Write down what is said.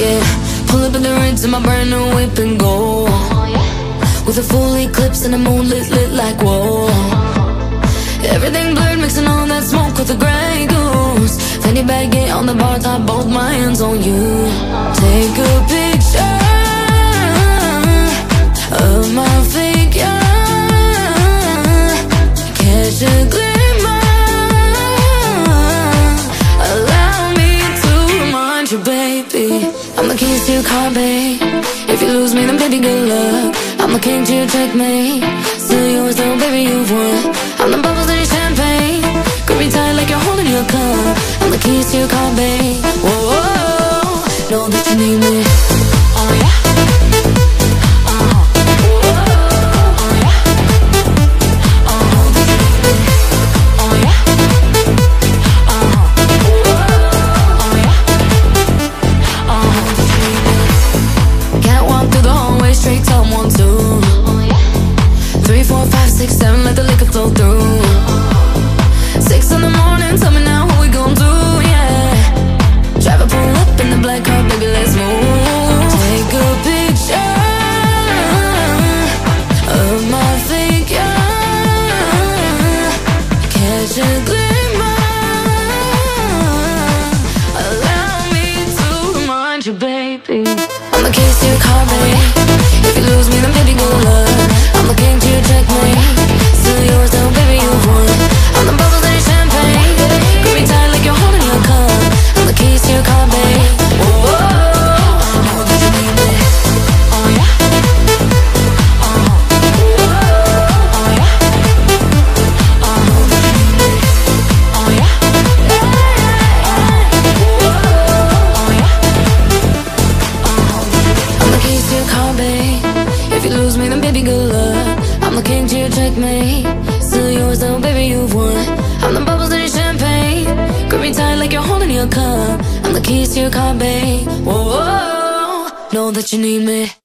in the Ritz in my brand new whip and go With a full eclipse and the moon lit, lit like whoa. Everything blurred, mixing all that smoke with the Grey Goose. Fanny baggy on the bar top, both my hands on you. Take a If you lose me, then baby, good luck. I'm the king to your checkmate. Still yours, though, baby, you've won. I'm the bubbles in your champagne. Grip me tight like you're holding your cup. I'm the keys to your car, babe. Flow through. Six in the morning, tell me now what we gon' do, yeah. Driver pull up in the black car, baby, let's move. Take a picture of my figure. Catch a glimmer. Good luck. I'm the king to your checkmate. Still yours, though, baby, you've won. I'm the bubbles in your champagne. Grip me tight like you're holding your cup. I'm the keys to your car, babe. Whoa, whoa, know that you need me.